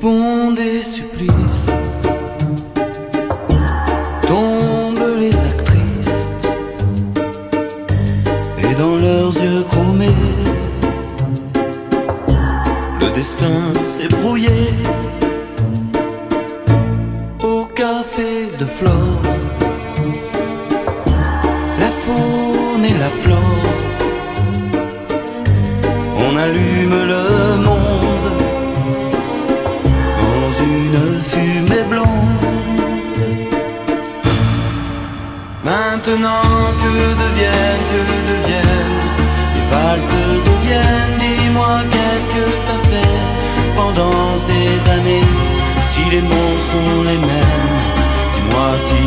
pont des supplices. Tombent les actrices. Et dans leurs yeux chromés le destin s'est brouillé. Au café de Flore la faune et la flore on allume le une fumée blonde. Maintenant que deviennent, que deviennent les valses deviennent Dis-moi qu'est-ce que t'as fait pendant ces années? Si les mots sont les mêmes, dis-moi si